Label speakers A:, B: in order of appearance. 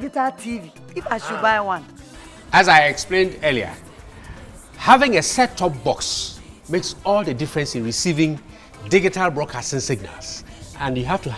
A: digital TV if I should buy one?
B: As I explained earlier, having a set-top box makes all the difference in receiving digital broadcasting signals. And you have to